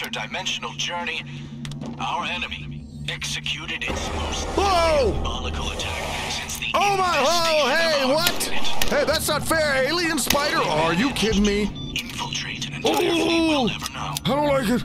interdimensional journey, our enemy executed its most Whoa! diabolical attack since the Oh my! Oh, hey, what? Hey, that's not fair, alien spider. Are you kidding me? Infiltrate an entire fleet we'll Oh, never know. I don't like it.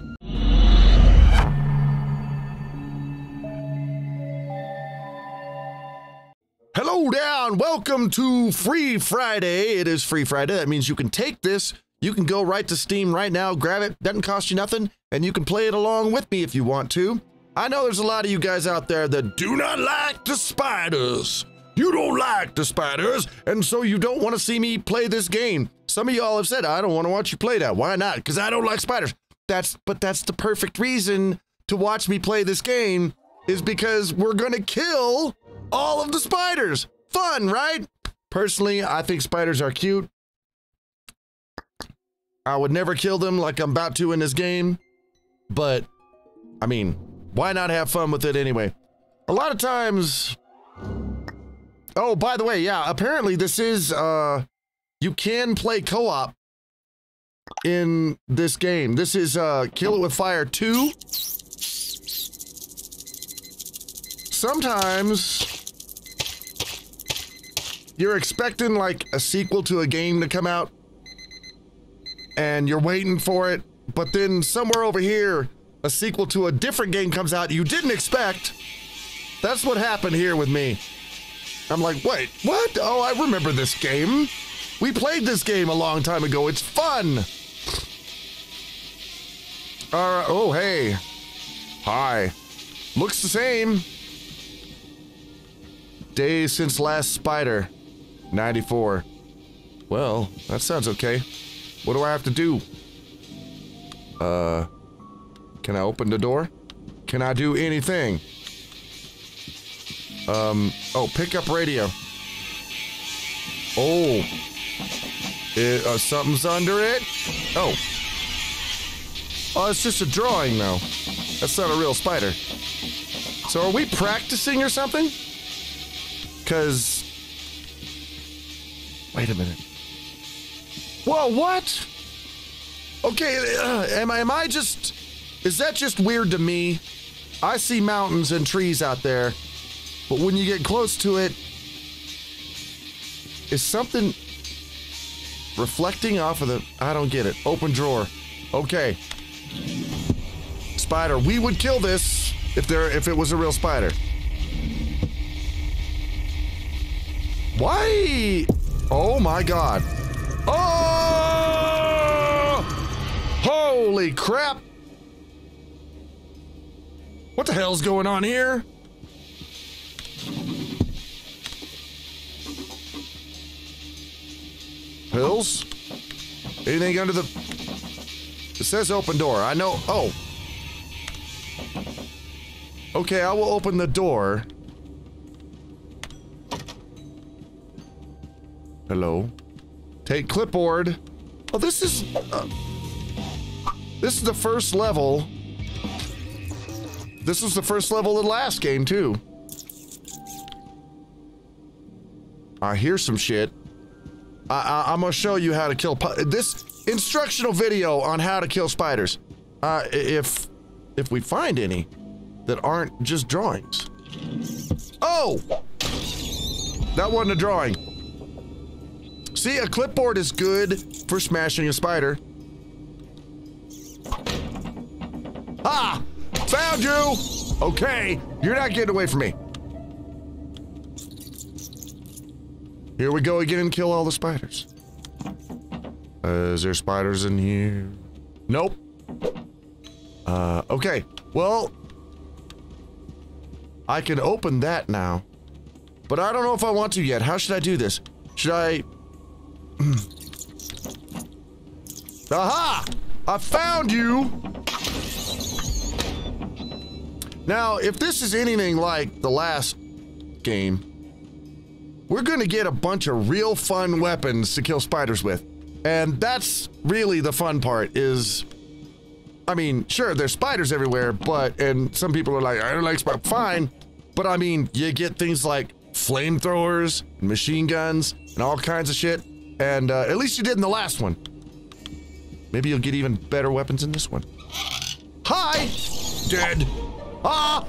Hello down. Welcome to Free Friday. It is Free Friday. That means you can take this, you can go right to Steam right now, grab it, doesn't cost you nothing, and you can play it along with me if you want to. I know there's a lot of you guys out there that do not like the spiders. You don't like the spiders, and so you don't want to see me play this game. Some of y'all have said, I don't want to watch you play that. Why not? Because I don't like spiders. That's but that's the perfect reason to watch me play this game is because we're gonna kill all of the spiders. Fun, right? Personally, I think spiders are cute. I would never kill them like I'm about to in this game, but I mean, why not have fun with it anyway? A lot of times. Oh, by the way, yeah, apparently this is uh you can play co-op in this game. This is uh Kill It With Fire 2. Sometimes you're expecting like a sequel to a game to come out and you're waiting for it, but then somewhere over here a sequel to a different game comes out you didn't expect. That's what happened here with me. I'm like, wait, what? Oh, I remember this game. We played this game a long time ago. It's fun. Right. Oh, hey. Hi. Looks the same. Days since last spider. 94. Well, that sounds okay. What do I have to do? Uh, can I open the door? Can I do anything? Um, oh, pick up radio. Oh. It, uh, something's under it? Oh. Oh, it's just a drawing, though. That's not a real spider. So are we practicing or something? Because... Wait a minute. Whoa, what? Okay, uh, am, I, am I just... Is that just weird to me? I see mountains and trees out there, but when you get close to it, is something reflecting off of the... I don't get it. Open drawer. Okay. Spider. We would kill this if there if it was a real spider. Why? Oh my god. Oh! Holy crap! What the hell's going on here? Pills? Anything under the... It says open door. I know... Oh. Okay, I will open the door. Hello. Take clipboard. Oh, this is... Uh, this is the first level. This was the first level of the last game, too. I hear some shit. I, am gonna show you how to kill this instructional video on how to kill spiders. Uh, if if we find any that aren't just drawings. Oh, that wasn't a drawing. See, a clipboard is good for smashing a spider. Ah, found you. Okay, you're not getting away from me. Here we go again and kill all the spiders. Uh, is there spiders in here? Nope. Uh, okay. Well, I can open that now. But I don't know if I want to yet. How should I do this? Should I... Aha! I found you! Now, if this is anything like the last game, we're going to get a bunch of real fun weapons to kill spiders with. And that's really the fun part is I mean, sure, there's spiders everywhere, but and some people are like, I don't like spiders. Fine, but I mean, you get things like flamethrowers, machine guns, and all kinds of shit. And uh, at least you did in the last one. Maybe you'll get even better weapons in this one. Hi, Dead. Ah!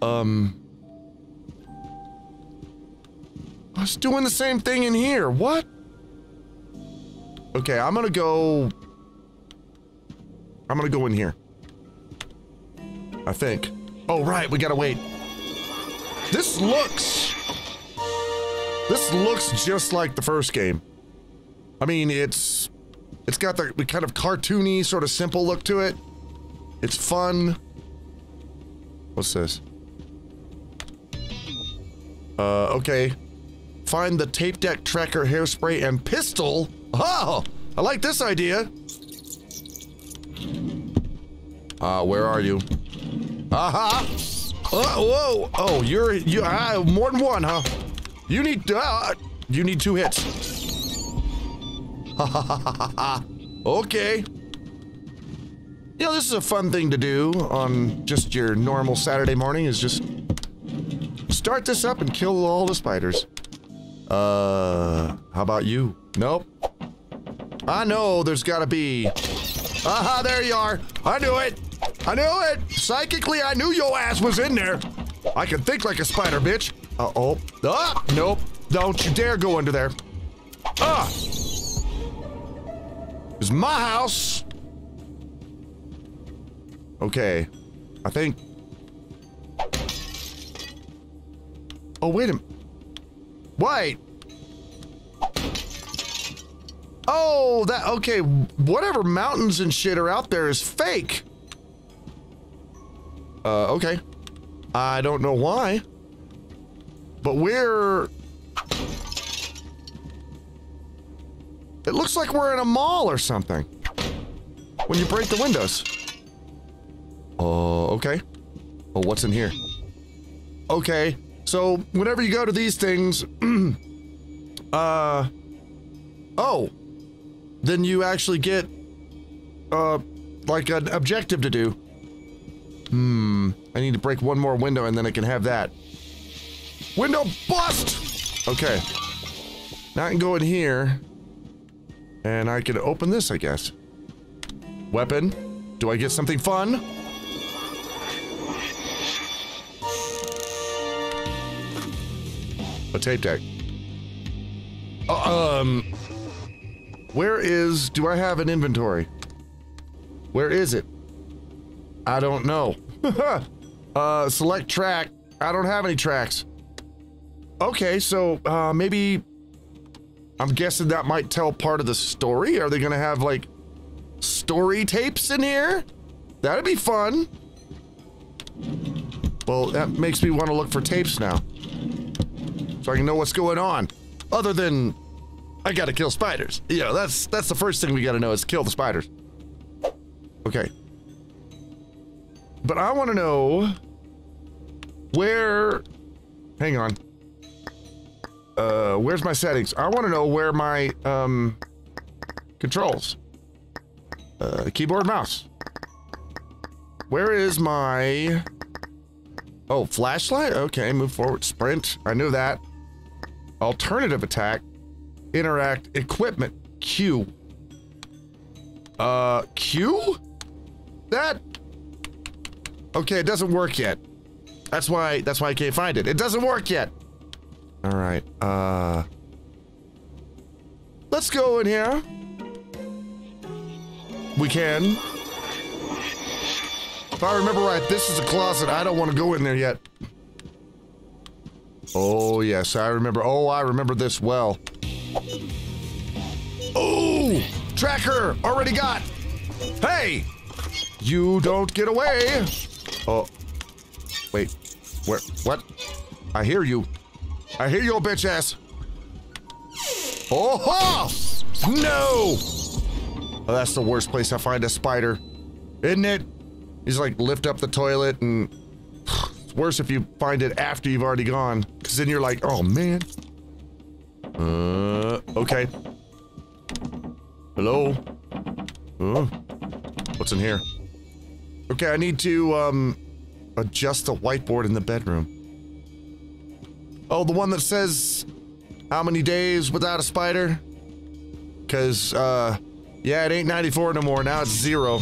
Um. I was doing the same thing in here. What? Okay, I'm gonna go. I'm gonna go in here. I think. Oh, right, we gotta wait. This looks. This looks just like the first game. I mean, it's. It's got the, kind of cartoony, sort of simple look to it. It's fun. What's this? Uh, okay. Find the tape deck tracker hairspray and pistol. Oh, I like this idea. Uh, where are you? Aha! Uh, whoa! Oh, you're you. Uh, more than one, huh? You need. Uh, you need two hits. Ha ha ha ha ha. Okay. You know, this is a fun thing to do on just your normal Saturday morning. Is just start this up and kill all the spiders. Uh, how about you? Nope. I know there's gotta be. Aha, there you are. I knew it. I knew it. Psychically, I knew your ass was in there. I can think like a spider, bitch. Uh oh. Ah, nope. Don't you dare go under there. Ah. It's my house. Okay. I think. Oh, wait a. Wait. Oh, that okay. Whatever mountains and shit are out there is fake. Uh, okay. I don't know why. But we're It looks like we're in a mall or something. When you break the windows. Oh, uh, okay. Oh, what's in here? Okay. So, whenever you go to these things, uh, oh, then you actually get, uh, like an objective to do. Hmm, I need to break one more window and then I can have that. Window bust! Okay. Now I can go in here. And I can open this, I guess. Weapon. Do I get something fun? A tape deck. Uh, um. Where is. Do I have an inventory? Where is it? I don't know. uh, select track. I don't have any tracks. Okay, so uh, maybe. I'm guessing that might tell part of the story. Are they gonna have like story tapes in here? That'd be fun. Well, that makes me want to look for tapes now so I can know what's going on. Other than I gotta kill spiders. Yeah, that's that's the first thing we gotta know is kill the spiders. Okay. But I want to know where. Hang on. Uh, where's my settings? I want to know where my um controls. Uh, keyboard, mouse. Where is my? Oh, flashlight. Okay, move forward. Sprint. I knew that. Alternative attack. Interact. Equipment. Q. Uh, Q? That... Okay, it doesn't work yet. That's why, that's why I can't find it. It doesn't work yet. All right, uh... Let's go in here. We can. If I remember right, this is a closet. I don't want to go in there yet. Oh, yes, I remember. Oh, I remember this well. Oh! Tracker! Already got! Hey! You don't get away! Oh. Wait. Where? What? I hear you. I hear your bitch ass. Oh! No! Oh, that's the worst place to find a spider. Isn't it? He's like lift up the toilet and it's worse if you find it after you've already gone. Because then you're like, oh man. Uh, okay. Hello? Huh? What's in here? Okay, I need to, um, adjust the whiteboard in the bedroom. Oh, the one that says how many days without a spider? Because, uh, Yeah, it ain't 94 no more. Now it's zero.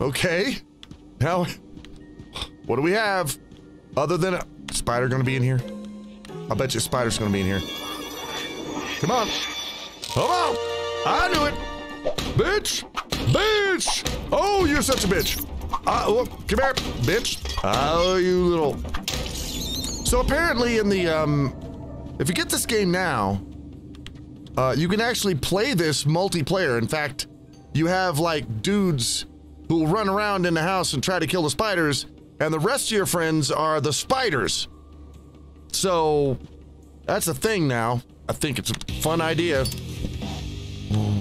Okay. Now, what do we have? Other than a spider gonna be in here? I'll bet you spider's gonna be in here. Come on. Come on. I knew it. Bitch. Bitch. Oh, you're such a bitch. Uh, oh, come here, bitch. Oh, you little. So apparently in the, um, if you get this game now, uh, you can actually play this multiplayer. In fact, you have like dudes who will run around in the house and try to kill the spiders, and the rest of your friends are the spiders. So that's a thing now. I think it's a fun idea.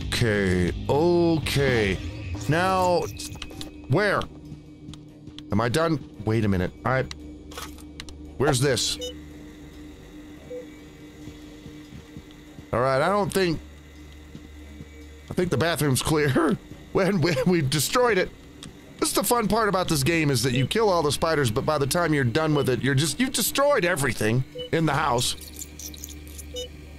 Okay, okay. Now, where? Am I done? Wait a minute. I. Where's this? All right, I don't think. I think the bathroom's clear. when, when we've destroyed it. This is the fun part about this game is that you kill all the spiders, but by the time you're done with it, you're just you've destroyed everything in the house.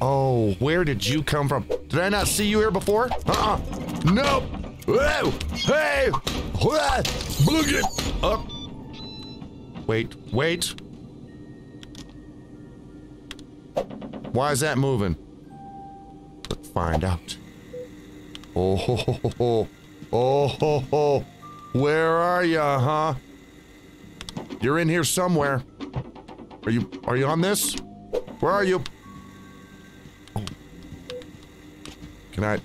Oh, where did you come from? Did I not see you here before? Uh-uh. Nope. Whoa. Hey. Up. Wait. Wait. Why is that moving? Let's find out. Oh, ho, ho, ho, ho. oh, ho, ho. where are ya, huh? You're in here somewhere. Are you, are you on this? Where are you? Oh. Can I?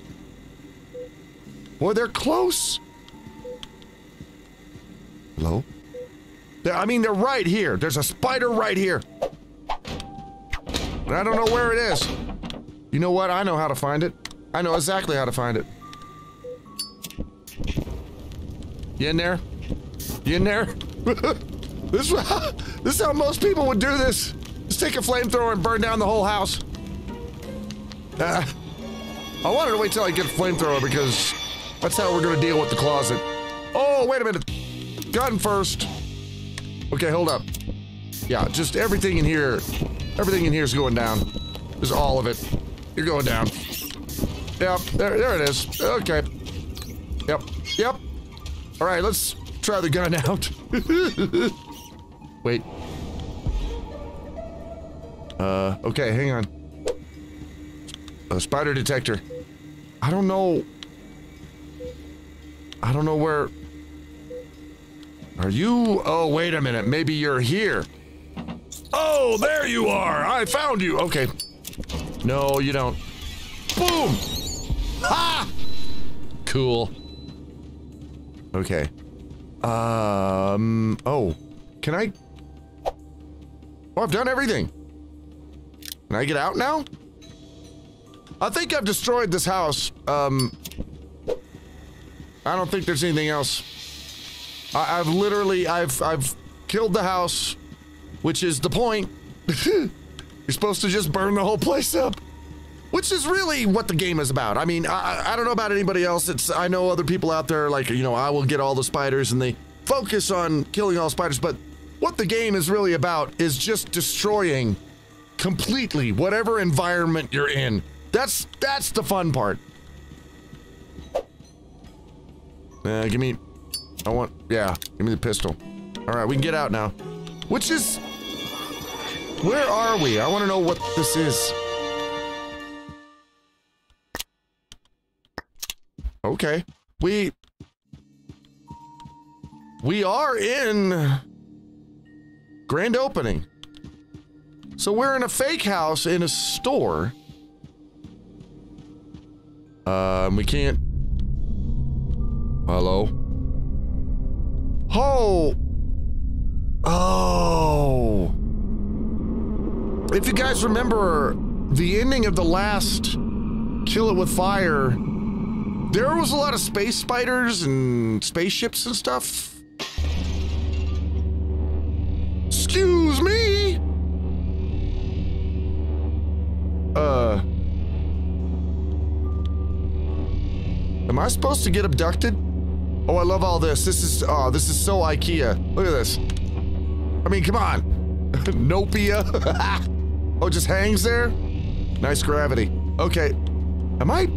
Boy, they're close. Hello? They're, I mean, they're right here. There's a spider right here. I don't know where it is. You know what? I know how to find it. I know exactly how to find it. You in there? You in there? this, this is how most people would do this. Just take a flamethrower and burn down the whole house. Uh, I wanted to wait till I get a flamethrower because that's how we're gonna deal with the closet. Oh, wait a minute. Gun first. Okay, hold up. Yeah, just everything in here. Everything in here is going down. Just all of it. You're going down. Yep, there, there it is. Okay. Yep, yep. All right, let's try the gun out. Wait. Uh, okay, hang on. A spider detector. I don't know. I don't know where. Are you? Oh, wait a minute. Maybe you're here. Oh, there you are. I found you. Okay. No, you don't. Boom. Ha! Cool. Okay. Um. Oh. Can I? Oh, I've done everything. Can I get out now? I think I've destroyed this house. Um. I don't think there's anything else. I, have literally, I've, I've killed the house, which is the point. You're supposed to just burn the whole place up. Which is really what the game is about. I mean, I, I don't know about anybody else. It's I know other people out there like you know I will get all the spiders and they focus on killing all spiders, but what the game is really about is just destroying completely whatever environment you're in. That's that's the fun part. Uh, give me, I want, yeah, give me the pistol. All right, we can get out now. Which is, where are we? I want to know what this is. Okay. We... We are in... Grand opening. So we're in a fake house in a store. Um, we can't... Hello? Oh! Oh! If you guys remember the ending of the last Kill It With Fire, there was a lot of space spiders and spaceships and stuff. Excuse me? Uh. Am I supposed to get abducted? Oh, I love all this. This is, oh, this is so IKEA. Look at this. I mean, come on. Nopia. Oh, it just hangs there? Nice gravity. Okay. Am I...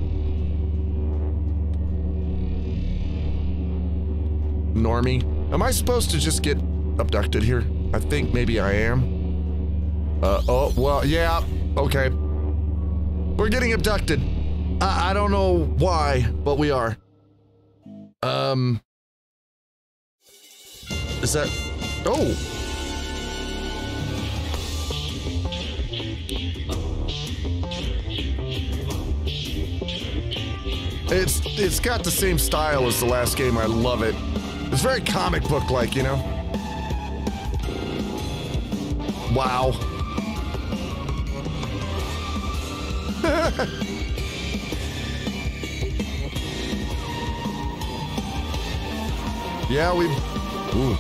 Normie? Am I supposed to just get abducted here? I think maybe I am. Uh, oh, well, yeah, okay. We're getting abducted. I, I don't know why, but we are. Um... Is that... Oh! It's it's got the same style as the last game. I love it. It's very comic book like, you know. Wow. yeah, we. Ooh.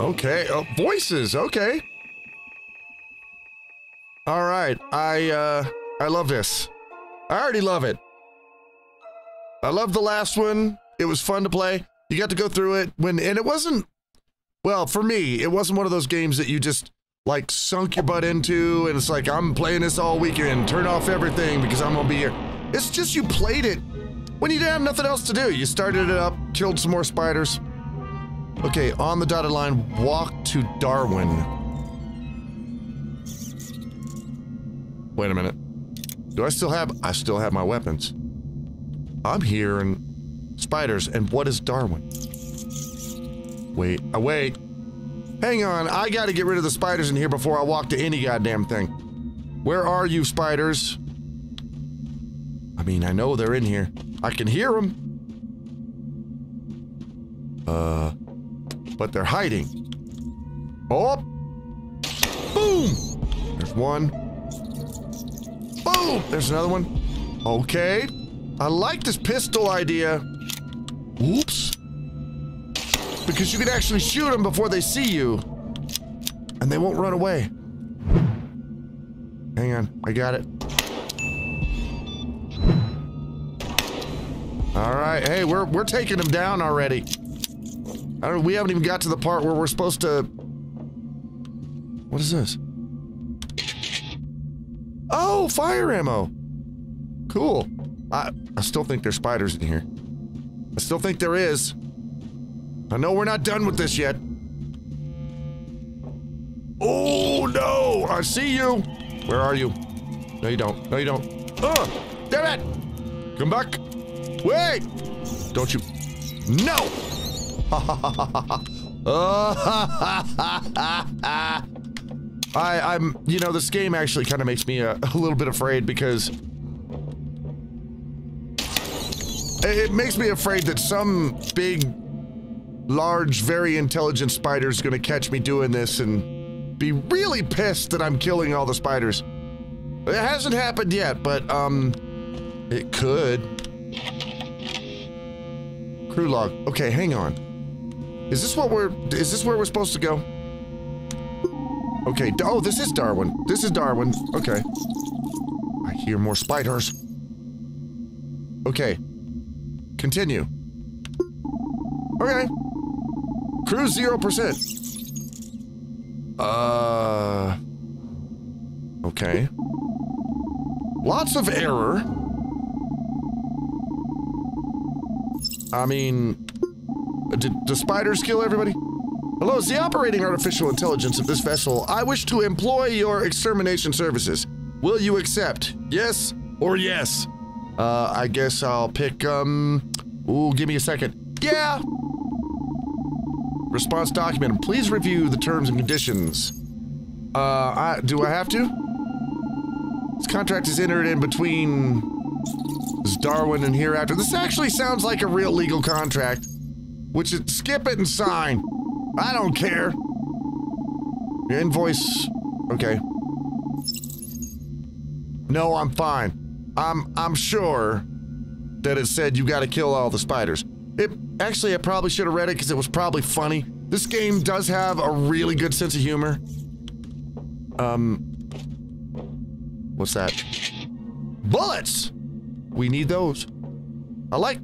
Okay. Oh, voices. Okay. All right. I uh I love this. I already love it. I love the last one. It was fun to play. You got to go through it when and it wasn't well, for me, it wasn't one of those games that you just like sunk your butt into and it's like I'm playing this all weekend. Turn off everything because I'm going to be here. It's just you played it when you didn't have nothing else to do. You started it up, killed some more spiders. Okay, on the dotted line, walk to Darwin. Wait a minute. Do I still have I still have my weapons? I'm here and... spiders and what is Darwin? Wait, uh, wait. Hang on, I gotta get rid of the spiders in here before I walk to any goddamn thing. Where are you, spiders? I mean, I know they're in here. I can hear them. Uh, but they're hiding. Oh! Boom! There's one. There's another one. Okay. I like this pistol idea. Oops. Because you can actually shoot them before they see you. And they won't run away. Hang on, I got it. All right, hey, we're we're taking them down already. I don't. We haven't even got to the part where we're supposed to. What is this? Oh, fire ammo. Cool. I I still think there's spiders in here. I still think there is. I know we're not done with this yet. Oh no! I see you! Where are you? No, you don't. No, you don't. Oh! Damn it! Come back! Wait! Don't you. No! I, I'm, you know, this game actually kind of makes me a, a little bit afraid because it makes me afraid that some big, large, very intelligent spider is going to catch me doing this and be really pissed that I'm killing all the spiders. It hasn't happened yet, but, um, it could. Crew log. Okay, hang on. Is this what we're, is this where we're supposed to go? Okay, oh, this is Darwin. This is Darwin. Okay. I hear more spiders. Okay. Continue. Okay. Cruise 0%. Uh... Okay. Lots of error. I mean... Did the spiders kill everybody? Hello, is the operating artificial intelligence of this vessel. I wish to employ your extermination services. Will you accept? Yes or yes? Uh, I guess I'll pick, um... Ooh, give me a second. Yeah! Response document. Please review the terms and conditions. Uh, I, do I have to? This contract is entered in between Darwin and Hereafter. This actually sounds like a real legal contract. Which is skip it and sign. I don't care. Your invoice. Okay. No, I'm fine. I'm I'm sure that it said you got to kill all the spiders. It actually I probably should have read it because it was probably funny. This game does have a really good sense of humor. Um What's that? Bullets. We need those. I like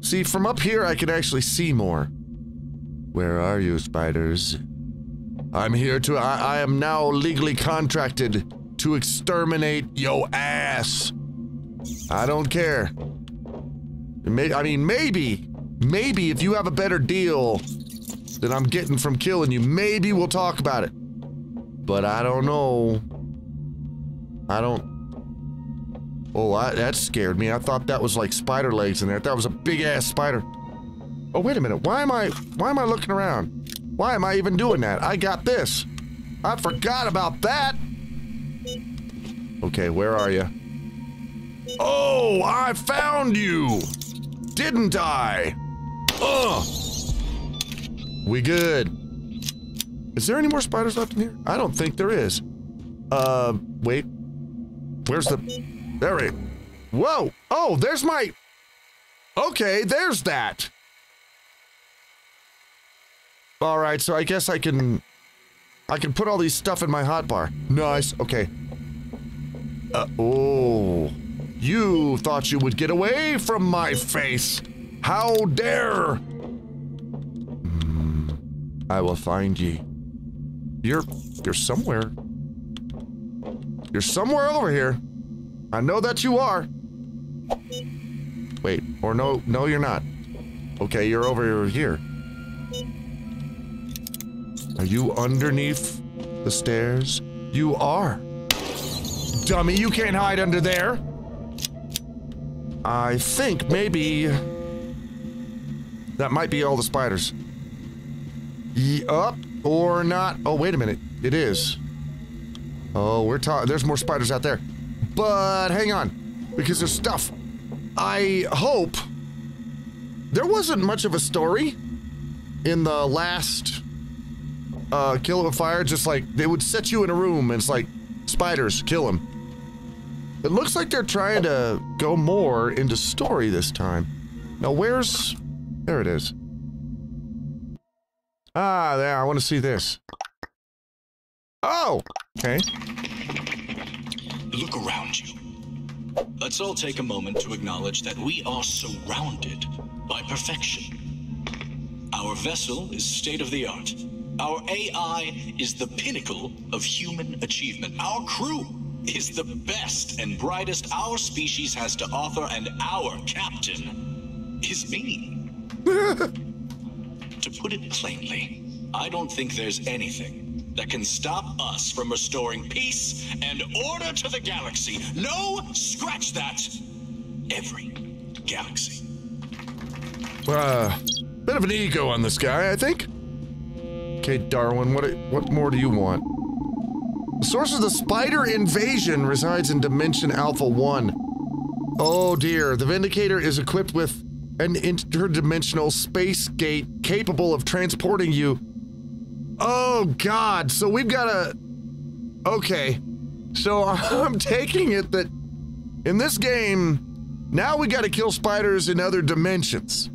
See, from up here I can actually see more. Where are you, spiders? I'm here to- I, I am now legally contracted to exterminate yo ass. I don't care. May, I mean, maybe, maybe if you have a better deal that I'm getting from killing you, maybe we'll talk about it. But I don't know. I don't. Oh, I, that scared me. I thought that was like spider legs in there. That was a big ass spider. Oh, wait a minute. Why am I, why am I looking around? Why am I even doing that? I got this. I forgot about that. Okay, where are you? Oh, I found you. Didn't I? Ugh. We good. Is there any more spiders left in here? I don't think there is. Uh, wait. Where's the... There it... Whoa! Oh, there's my... Okay, there's that. All right, so I guess I can... I can put all these stuff in my hotbar. Nice, okay. Uh, oh. You thought you would get away from my face. How dare! Hmm. I will find ye. You're... you're somewhere. You're somewhere over here. I know that you are. Wait, or no, no you're not. Okay, you're over here. Are you underneath the stairs? You are. Dummy, you can't hide under there. I think maybe... That might be all the spiders. Ye up or not? Oh, wait a minute. It is. Oh, we're talking. There's more spiders out there. But hang on. Because there's stuff. I hope... There wasn't much of a story in the last uh, Kill It With Fire. Just like, they would set you in a room and it's like, spiders, kill them. It looks like they're trying to go more into story this time. Now, where's... There it is. Ah, there, I want to see this. Oh! Okay. Look around you. Let's all take a moment to acknowledge that we are surrounded by perfection. Our vessel is state of the art. Our AI is the pinnacle of human achievement. Our crew is the best and brightest our species has to offer, and our captain is me. to put it plainly, I don't think there's anything that can stop us from restoring peace and order to the galaxy. No, scratch that. Every galaxy. Uh, bit of an ego on this guy, I think. Okay, Darwin, what what more do you want? The source of the spider invasion resides in Dimension Alpha 1. Oh dear, the Vindicator is equipped with an interdimensional space gate capable of transporting you. Oh god, so we've got a... Okay, so I'm taking it that in this game, now we gotta kill spiders in other dimensions.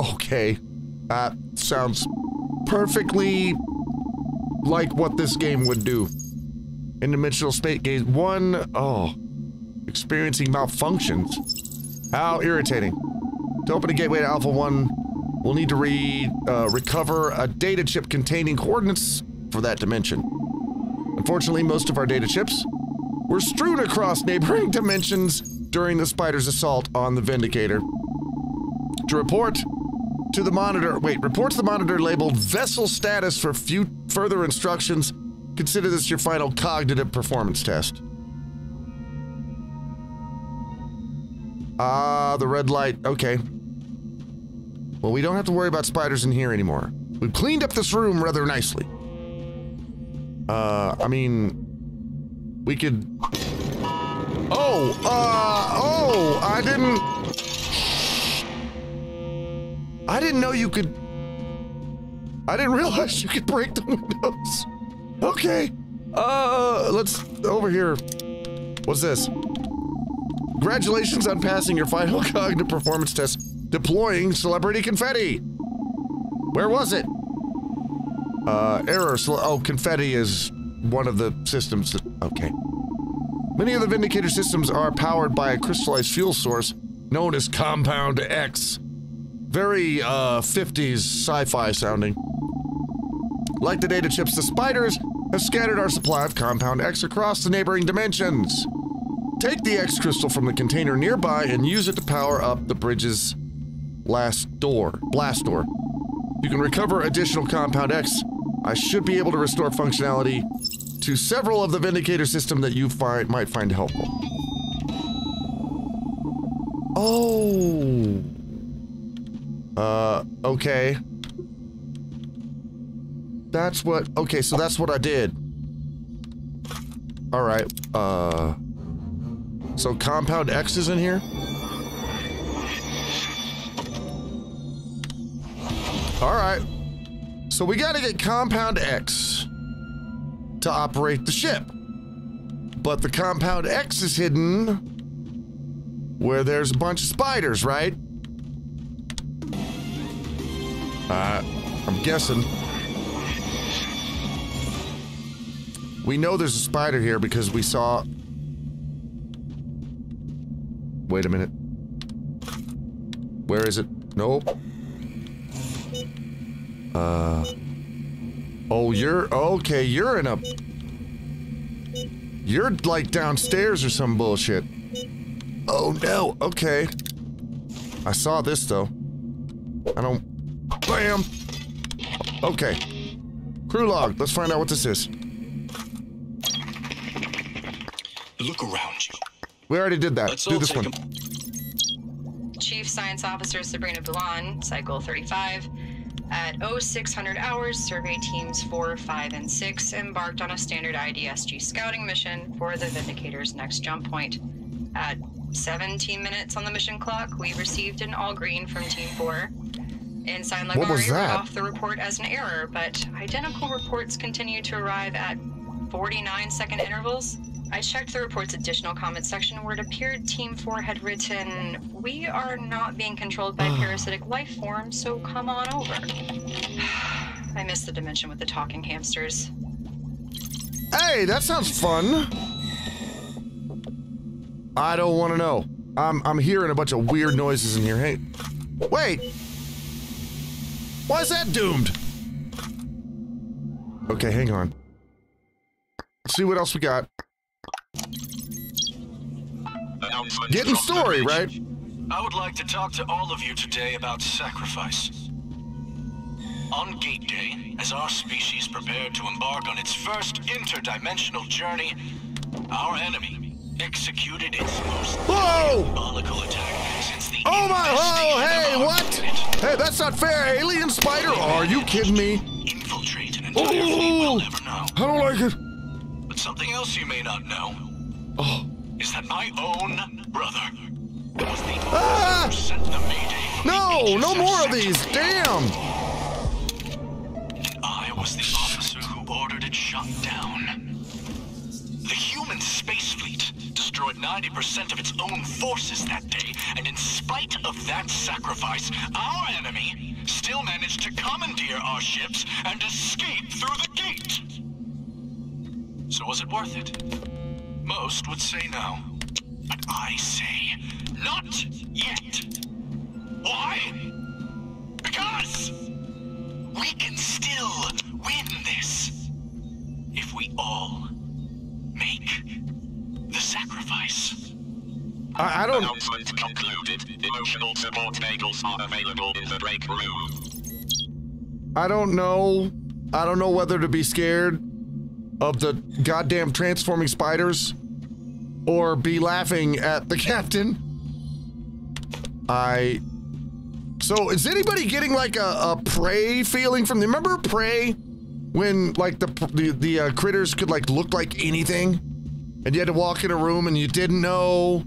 Okay, that sounds perfectly like what this game would do. In-dimensional space gate one, oh, experiencing malfunctions. How irritating. To open a gateway to Alpha 1, we'll need to re uh, recover a data chip containing coordinates for that dimension. Unfortunately, most of our data chips were strewn across neighboring dimensions during the spider's assault on the Vindicator. To report to the monitor, wait, reports the monitor labeled vessel status for few further instructions. Consider this your final cognitive performance test. Ah, the red light. Okay. Well, we don't have to worry about spiders in here anymore. We've cleaned up this room rather nicely. Uh, I mean, we could... Oh, uh, oh, I didn't... I didn't know you could... I didn't realize you could break the windows. Okay. Uh, let's... Over here. What's this? Congratulations on passing your final cognitive performance test. Deploying celebrity confetti. Where was it? Uh, error. Oh, confetti is one of the systems that... Okay. Many of the Vindicator systems are powered by a crystallized fuel source known as Compound X. Very, uh, 50s sci-fi sounding. Like the data chips, the spiders have scattered our supply of Compound X across the neighboring dimensions. Take the X crystal from the container nearby and use it to power up the bridge's last door, blast door. You can recover additional Compound X. I should be able to restore functionality to several of the Vindicator system that you find might find helpful. Oh. Uh, okay. That's what, okay, so that's what I did. All right, uh... So Compound X is in here? All right. So we gotta get Compound X to operate the ship. But the Compound X is hidden where there's a bunch of spiders, right? I'm guessing. We know there's a spider here because we saw Wait a minute. Where is it? Nope. Uh. Oh, you're okay. You're in a. You're like downstairs or some bullshit. Oh no. Okay. I saw this though. I don't. Bam. Okay. Crew log. Let's find out what this is. Look around you. We already did that. Let's Do this one. Chief Science Officer Sabrina Bulan, Cycle 35. At 0600 hours, survey teams 4, 5, and 6 embarked on a standard IDSG scouting mission for the Vindicator's next jump point. At 17 minutes on the mission clock, we received an all green from Team 4. Was Lagari that? off the report as an error, but identical reports continue to arrive at 49 second intervals. I checked the report's additional comment section where it appeared Team 4 had written, We are not being controlled by parasitic life forms, so come on over. I missed the dimension with the talking hamsters. Hey, that sounds fun. I don't want to know. I'm I'm hearing a bunch of weird noises in here. Hey, wait. Why is that doomed? Okay, hang on. Let's see what else we got. Getting story, right? I would like to talk to all of you today about sacrifice. On Gate Day, as our species prepared to embark on its first interdimensional journey, our enemy executed its most Whoa! diabolical attack since the Oh my! Oh, hey, what? Hey, that's not fair. Alien spider? Are you kidding me? Infiltrate an entire fleet we'll never know. I don't like it. But something else you may not know Oh, is that my own brother was the Ah! sent the Mayday no, no more of these. Damn. I was the officer who ordered it shut down. Destroyed 90% of its own forces that day, and in spite of that sacrifice, our enemy still managed to commandeer our ships and escape through the gate. So was it worth it? Most would say no. But I say, not yet. Why? Because we can still win this if we all make the sacrifice. I, I don't. Announcement concluded. Emotional support vehicles are available in the break room. I don't know. I don't know whether to be scared of the goddamn transforming spiders or be laughing at the captain. I. So, is anybody getting like a, a prey feeling from? the... Remember prey when like the the, the uh, critters could like look like anything, and you had to walk in a room and you didn't know.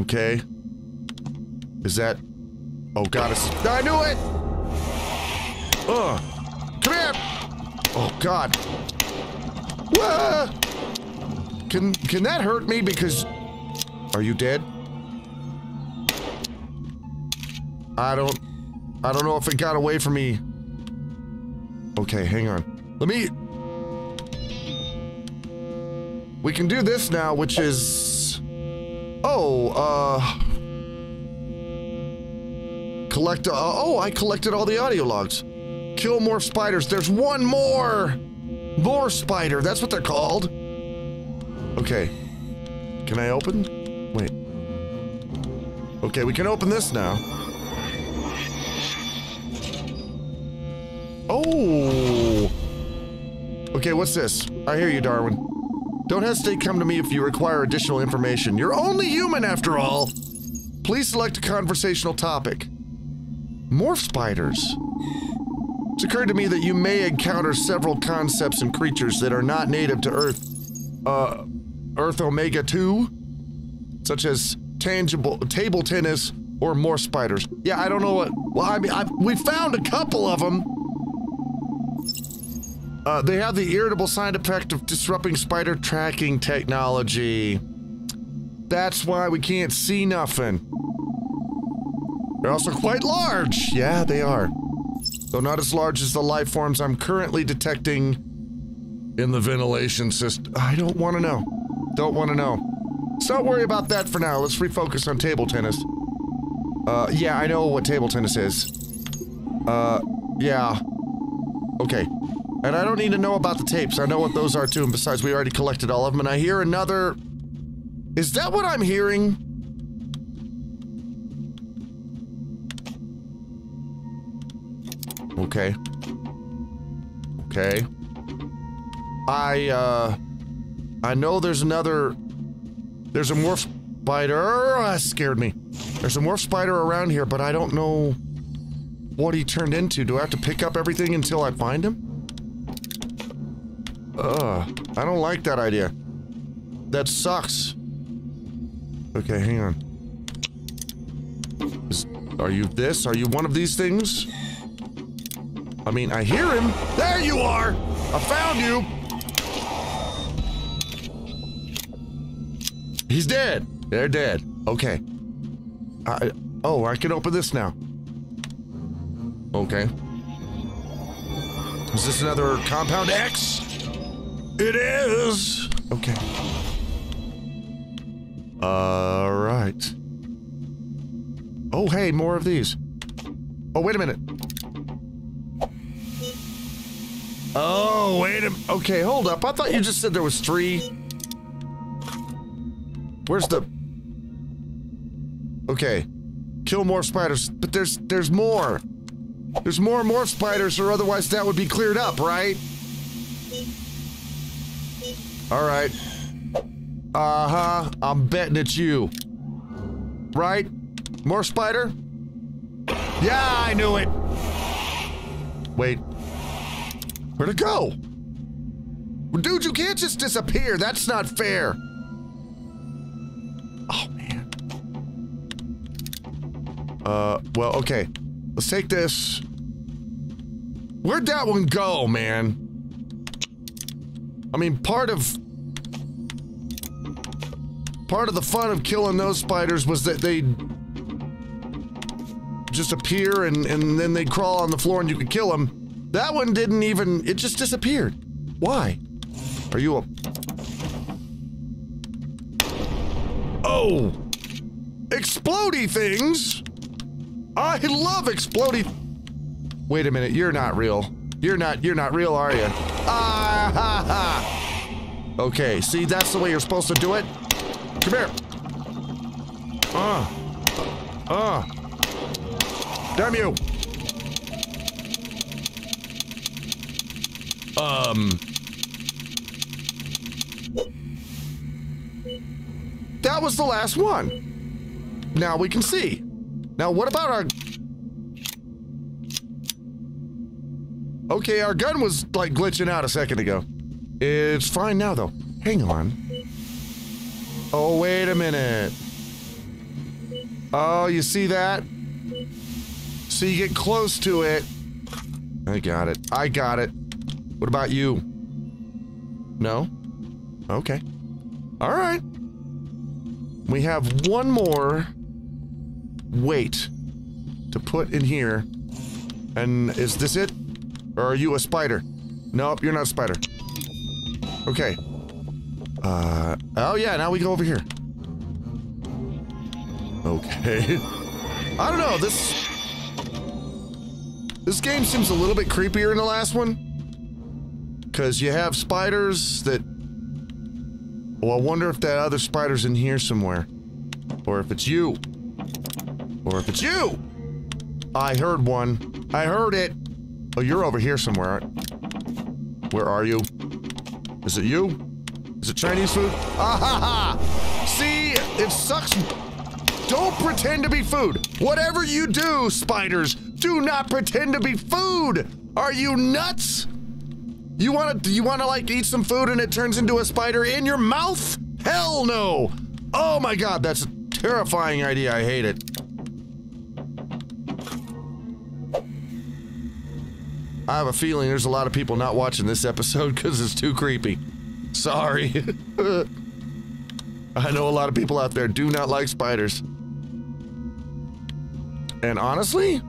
Okay. Is that? Oh God! I knew it. Ugh. Come here! Oh God! Can can that hurt me? Because are you dead? I don't. I don't know if it got away from me. Okay, hang on. Let me. We can do this now, which is. Oh, uh. Collect. Uh, oh, I collected all the audio logs. Kill more spiders. There's one more! More spider. That's what they're called. Okay. Can I open? Wait. Okay, we can open this now. Oh! Okay, what's this? I hear you, Darwin. Don't hesitate to come to me if you require additional information. You're only human after all! Please select a conversational topic. Morph spiders. It's occurred to me that you may encounter several concepts and creatures that are not native to Earth. Uh, Earth Omega 2? Such as tangible table tennis or morph spiders. Yeah, I don't know what. Well, I mean, I, we found a couple of them. Uh, they have the irritable side effect of disrupting spider tracking technology. That's why we can't see nothing. They're also quite large. Yeah, they are. Though not as large as the life forms I'm currently detecting in the ventilation system. I don't want to know. Don't want to know. So don't worry about that for now. Let's refocus on table tennis. Uh, yeah, I know what table tennis is. Uh, yeah. Okay. And I don't need to know about the tapes. I know what those are too, and besides, we already collected all of them, and I hear another... Is that what I'm hearing? Okay. Okay. I, uh... I know there's another... There's a morph spider. Oh, That scared me. There's a morph spider around here, but I don't know what he turned into. Do I have to pick up everything until I find him? Ugh. I don't like that idea. That sucks. Okay, hang on. Is, are you this? Are you one of these things? I mean, I hear him. There you are! I found you! He's dead. They're dead. Okay. I, oh, I can open this now. Okay. Is this another Compound X? It is! Okay. Alright. Oh, hey, more of these. Oh, wait a minute. Oh, wait a... Okay, hold up. I thought you just said there was three. Where's the... Okay. Kill more spiders. But there's... there's more. There's more more spiders, or otherwise that would be cleared up, right? Alright. Uh-huh. I'm betting it's you. Right? More spider? Yeah, I knew it! Wait. Where'd it go? Dude, you can't just disappear. That's not fair. Oh, man. Uh, well, okay. Let's take this. Where'd that one go, man? I mean, part of... Part of the fun of killing those spiders was that they'd just appear and, and then they'd crawl on the floor and you could kill them. That one didn't even... It just disappeared. Why? Are you a... Oh! Explodey things! I love explodey... Wait a minute, you're not real. You're not, you're not real, are you? Ah ha ha! Okay, see, that's the way you're supposed to do it. Come here. Uh. Uh. Damn you! Um. That was the last one. Now we can see. Now, what about our... Okay, our gun was, like, glitching out a second ago. It's fine now, though. Hang on. Oh, wait a minute. Oh, you see that? So you get close to it. I got it. I got it. What about you? No? Okay. All right. We have one more weight to put in here. And is this it? Or are you a spider? Nope, you're not a spider. Okay. Uh, oh yeah, now we go over here. Okay. I don't know, this... This game seems a little bit creepier than the last one. Because you have spiders that Well, I wonder if that other spider's in here somewhere. Or if it's you. Or if it's you! I heard one. I heard it! Oh, you're over here somewhere. Where are you? Is it you? Is it Chinese food? Ah ha ha! See, it sucks. Don't pretend to be food. Whatever you do, spiders, do not pretend to be food. Are you nuts? You want to you want to like eat some food and it turns into a spider in your mouth? Hell no. Oh my god, that's a terrifying idea. I hate it. I have a feeling there's a lot of people not watching this episode because it's too creepy. Sorry. I know a lot of people out there do not like spiders. And honestly,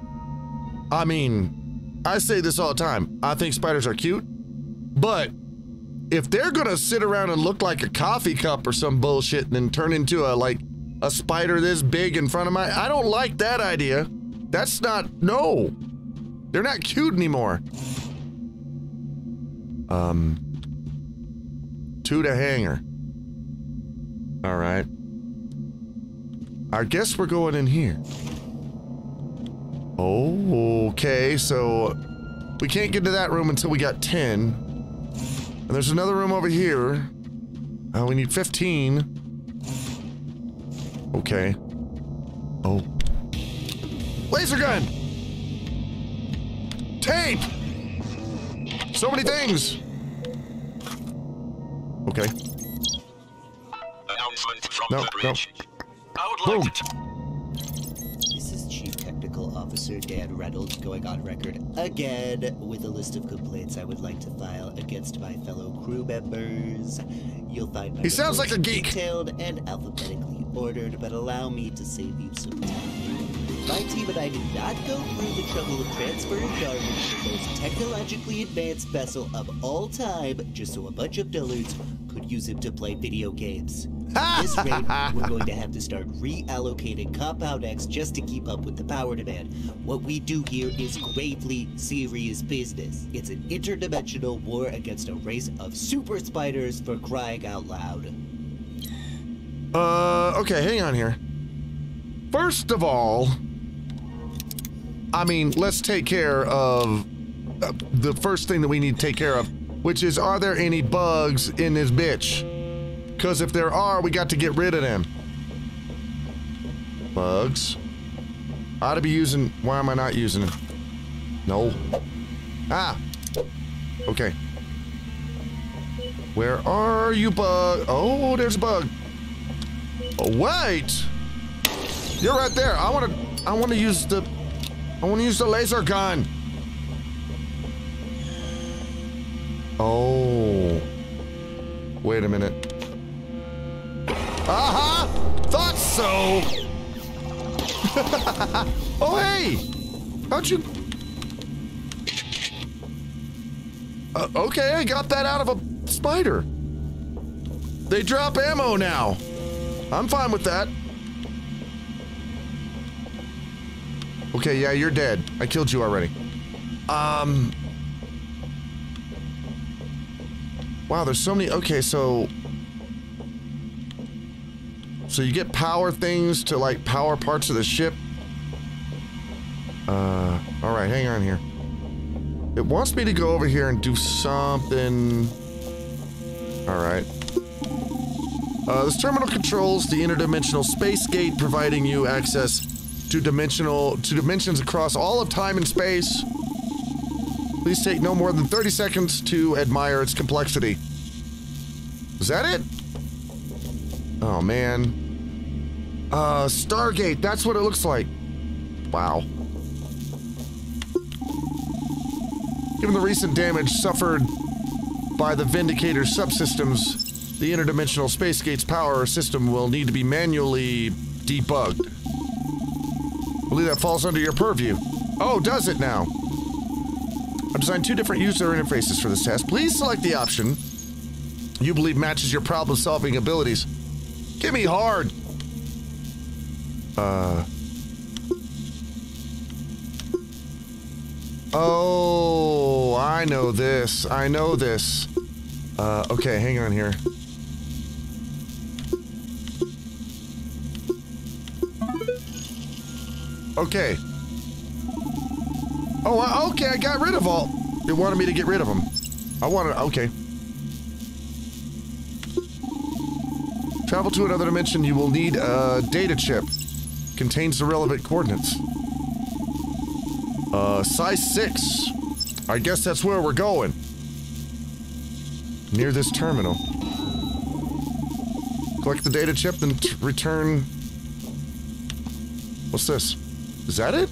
I mean, I say this all the time. I think spiders are cute, but if they're gonna sit around and look like a coffee cup or some bullshit and then turn into a like a spider this big in front of my I don't like that idea. That's not no. They're not cute anymore. Um, two to hanger. All right. I guess we're going in here. Oh, okay. So we can't get to that room until we got 10. And there's another room over here. Oh, we need 15. Okay. Oh. Laser gun! Tape! So many things! Okay. Announcement from No, the no. bridge. I would Boom. like to. This is Chief Technical Officer Dan Reynolds going on record again with a list of complaints I would like to file against my fellow crew members. You'll find my He sounds like a geek. detailed and alphabetically ordered, but allow me to save you some time. My team and I did not go through the trouble of transferring garbage to the most technologically advanced vessel of all time just so a bunch of dullards could use it to play video games. At this rate, we're going to have to start reallocating Compound X just to keep up with the power demand. What we do here is gravely serious business. It's an interdimensional war against a race of super spiders for crying out loud. Uh, okay, hang on here. First of all, I mean, let's take care of uh, the first thing that we need to take care of, which is are there any bugs in this bitch? Because if there are, we got to get rid of them. Bugs. I ought to be using. Why am I not using it? No. Ah. Okay. Where are you, bug? Oh, there's a bug. Oh, wait! You're right there. I want to. I want to use the. I want to use the laser gun. Oh. Wait a minute. Aha! Thought so. oh hey! How'd you? Uh, okay, I got that out of a spider. They drop ammo now. I'm fine with that. Okay, yeah, you're dead. I killed you already. Um. Wow, there's so many. Okay, so. So you get power things to like power parts of the ship. Uh, all right, hang on here. It wants me to go over here and do something. All right. Uh, this terminal controls the interdimensional space gate, providing you access to dimensional to dimensions across all of time and space. Please take no more than 30 seconds to admire its complexity. Is that it? Oh man. Uh, Stargate, that's what it looks like. Wow. Given the recent damage suffered by the Vindicator subsystems, the interdimensional space gate's power system will need to be manually debugged. Believe that falls under your purview. Oh, does it now? I've designed two different user interfaces for this test. Please select the option you believe matches your problem-solving abilities. Give me hard. Uh. Oh, I know this. I know this. Uh, okay, hang on here. Okay. Oh, okay, I got rid of all. It wanted me to get rid of them. I wanted, okay. Travel to another dimension, you will need a data chip. Contains the relevant coordinates. Uh, size 6. I guess that's where we're going. Near this terminal. Collect the data chip, then return. What's this? Is that it?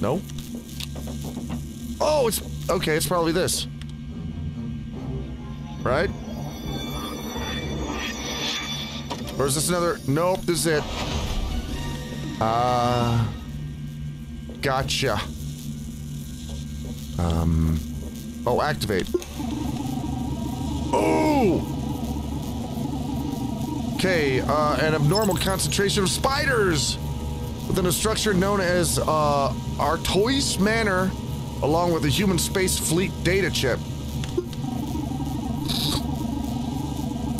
No? Oh, it's. Okay, it's probably this. Right? Or is this another? Nope, this is it. Uh. Gotcha. Um. Oh, activate. Oh! Okay, uh, an abnormal concentration of spiders within a structure known as uh, Artois Manor, along with a human space fleet data chip.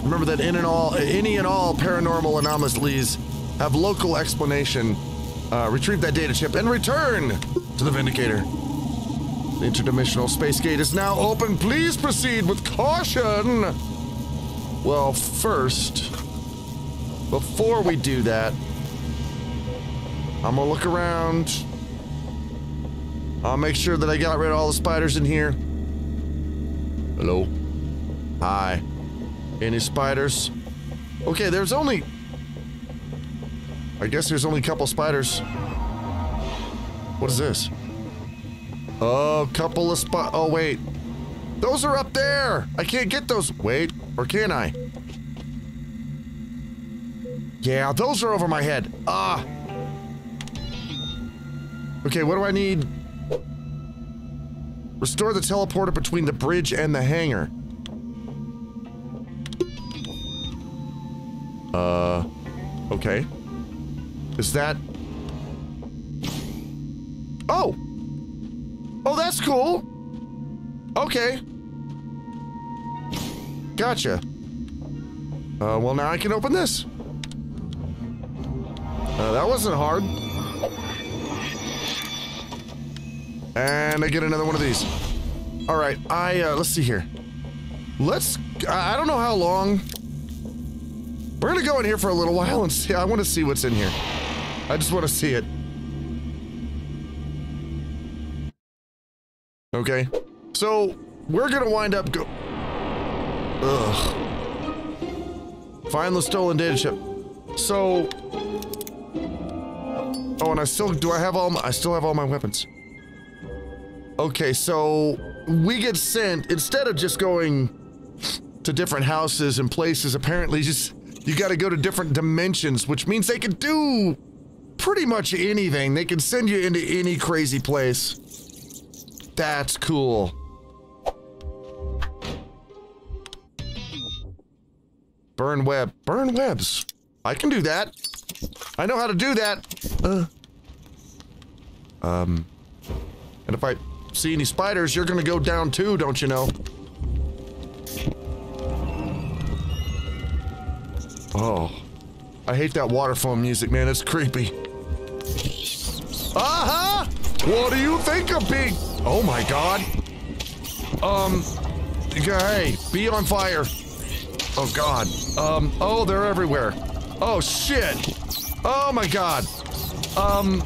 Remember that in and all, any and all paranormal anomalies have local explanation. Uh, retrieve that data chip and return to the Vindicator. The interdimensional space gate is now open. Please proceed with caution. Well, first, before we do that, I'm gonna look around. I'll make sure that I got rid of all the spiders in here. Hello? Hi. Any spiders? Okay, there's only. I guess there's only a couple spiders. What is this? Oh, a couple of spot. Oh, wait. Those are up there. I can't get those. Wait, or can I? Yeah, those are over my head. Ah. Okay, what do I need? Restore the teleporter between the bridge and the hangar. Uh, okay. Is that... Oh! Oh, that's cool! Okay. Gotcha. Uh, well, now I can open this. Uh, that wasn't hard. And I get another one of these. All right, I, uh, let's see here. Let's, I don't know how long. We're gonna go in here for a little while and see, I want to see what's in here. I just want to see it. Okay. So, we're gonna wind up go- Ugh. Find the stolen data chip. So... Oh, and I still, do I have all my, I still have all my weapons. Okay, so we get sent, instead of just going to different houses and places, apparently just, you gotta go to different dimensions, which means they can do pretty much anything. They can send you into any crazy place. That's cool. Burn web. Burn webs. I can do that. I know how to do that. Uh. Um. And if I see any spiders, you're gonna go down too, don't you know? Oh. I hate that waterphone music, man. It's creepy. Uh-huh! What do you think of being... Oh my god. Um... Hey, be on fire. Oh god. Um, oh, they're everywhere. Oh shit. Oh my god. Um...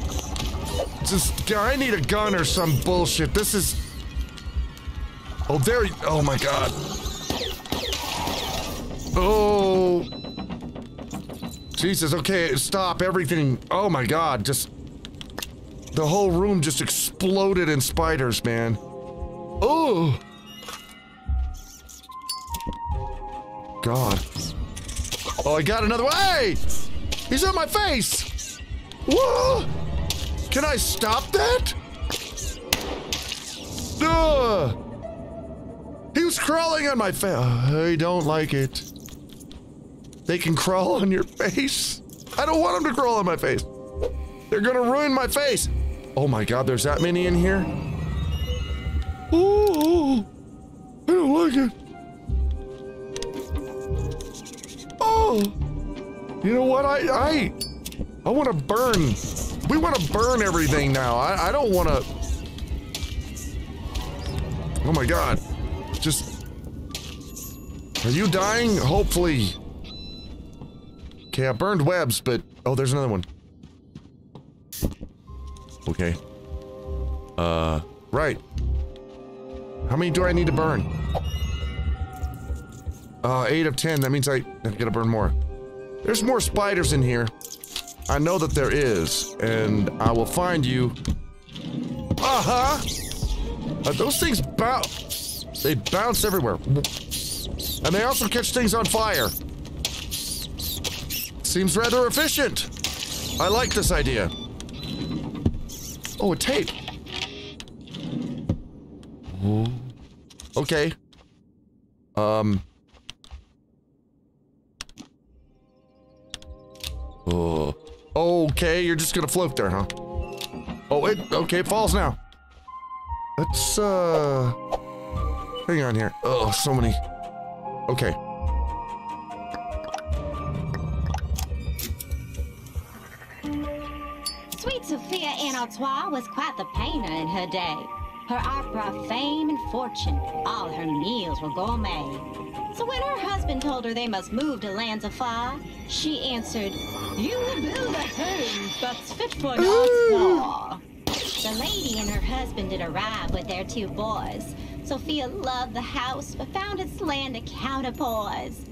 Just, I need a gun or some bullshit. This is... Oh, there... Oh my god. Oh... Jesus, okay, stop everything. Oh my god, just... The whole room just exploded in spiders, man. Oh! God. Oh, I got another one. Hey! He's on my face! Whoa! Can I stop that? Ugh! He was crawling on my face. I don't like it. They can crawl on your face. I don't want them to crawl on my face. They're gonna ruin my face. Oh my god, there's that many in here? Oh, I don't like it. Oh, you know what? I, I, I want to burn. We want to burn everything now. I, I don't want to. Oh my god. Just. Are you dying? Hopefully. Okay, I burned webs, but. Oh, there's another one. Okay. Uh, right. How many do I need to burn? Uh, 8 of 10. That means I, I gotta burn more. There's more spiders in here. I know that there is, and I will find you. Uh-huh! Uh, those things bounce. They bounce everywhere. And they also catch things on fire. Seems rather efficient. I like this idea. Oh, a tape. Okay. Um. Okay, you're just gonna float there, huh? Oh, it okay, it falls now. Let's uh hang on here. Oh, so many. Okay. Sweet Sophia Anne Artois was quite the painter in her day. Her art brought fame and fortune. All her meals were gourmet. So when her husband told her they must move to lands afar, she answered, You will build a home that's fit for an Artois. The lady and her husband did arrive with their two boys. Sophia loved the house, but found its land a counterpoise.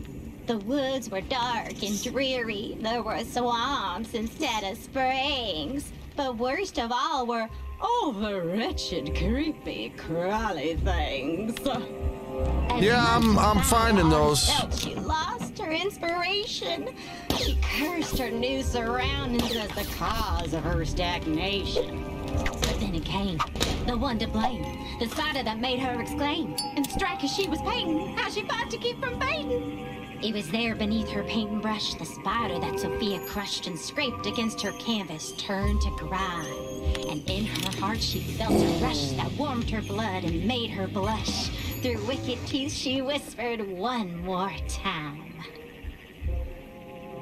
The woods were dark and dreary. There were swamps instead of springs. But worst of all were all the wretched, creepy, crawly things. As Yeah, I'm- I'm finding Anne those. Her inspiration. She cursed her new surroundings as the cause of her stagnation. But then it came, the one to blame, the spider that made her exclaim and strike as she was painting, how she fought to keep from fainting. It was there beneath her paint brush, the spider that Sophia crushed and scraped against her canvas turned to grime. And in her heart she felt a rush that warmed her blood and made her blush. Through wicked teeth she whispered one more time.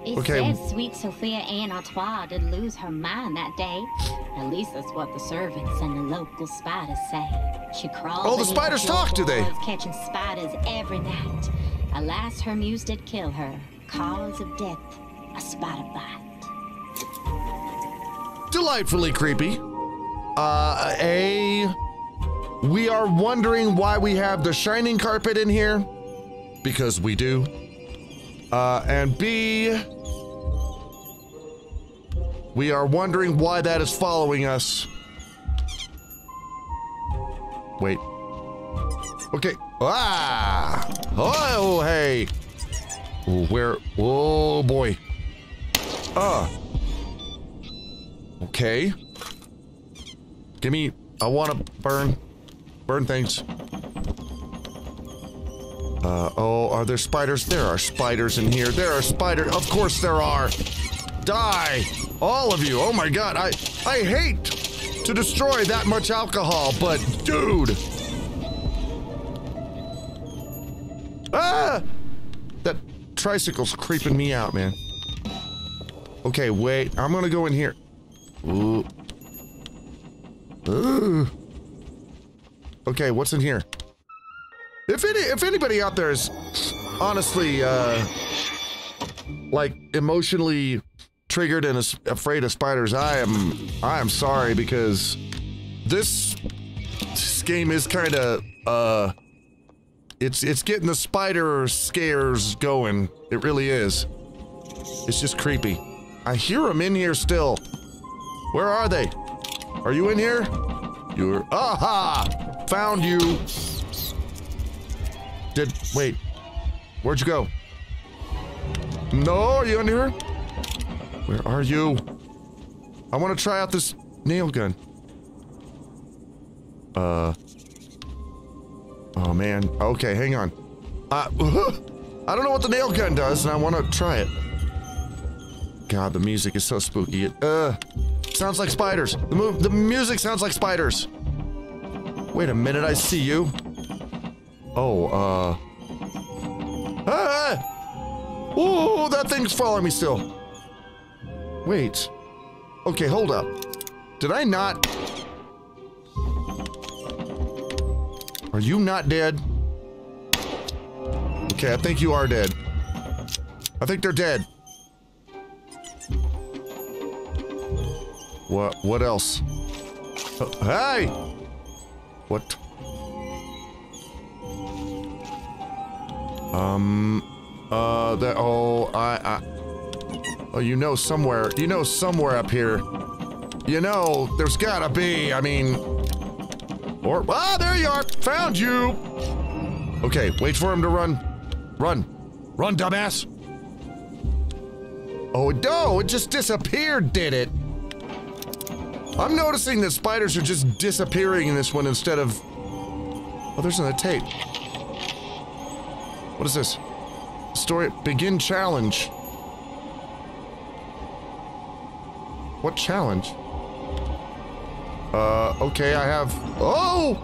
It Okay. says sweet Sophia Anne Artois did lose her mind that day. At least that's what the servants and the local spiders say. She crawled. Oh, the spiders talk, do they? Catching spiders every night. Alas, her muse did kill her. Cause of death, a spider bite. Delightfully creepy. Uh, A. We are wondering why we have the shining carpet in here. Because we do. Uh, and B. We are wondering why that is following us. Wait. Okay. Ah! Oh, hey! Oh, Where? Oh, boy. Ah. Okay. Give me. I want to burn. Burn things. Uh, oh, are there spiders? There are spiders in here. There are spiders. Of course there are. Die. All of you. Oh my god. I I hate to destroy that much alcohol, but dude. Ah! That tricycle's creeping me out, man. Okay, wait. I'm gonna go in here. Ooh. Ooh. Okay, what's in here? If any, if anybody out there is honestly, uh, like emotionally triggered and is afraid of spiders, I am, I am sorry because this, this game is kind of, uh, it's it's getting the spider scares going. It really is. It's just creepy. I hear them in here still. Where are they? Are you in here? You're. Aha! Found you. Did. Wait. Where'd you go? No, are you in here? Where are you? I want to try out this nail gun. Uh. Oh man. Okay, hang on. Uh, I don't know what the nail gun does, and I want to try it. God, the music is so spooky. It uh sounds like spiders. The move the music sounds like spiders. Wait a minute, I see you. Oh, uh Ah! Oh, that thing's following me still. Wait. Okay, hold up. Did I not? Are you not dead? Okay, I think you are dead. I think they're dead. What? What else? Uh, hey! What? Um. Uh. That. Oh. I. I. Oh, you know somewhere. You know somewhere up here. You know, there's gotta be. I mean. Or. Ah, there you are. Found you. Okay, wait for him to run. Run. Run, dumbass. Oh, no, it just disappeared, did it? I'm noticing that spiders are just disappearing in this one instead of... Oh, there's another tape. What is this? Story... Begin challenge. What challenge? Uh, okay, I have... Oh!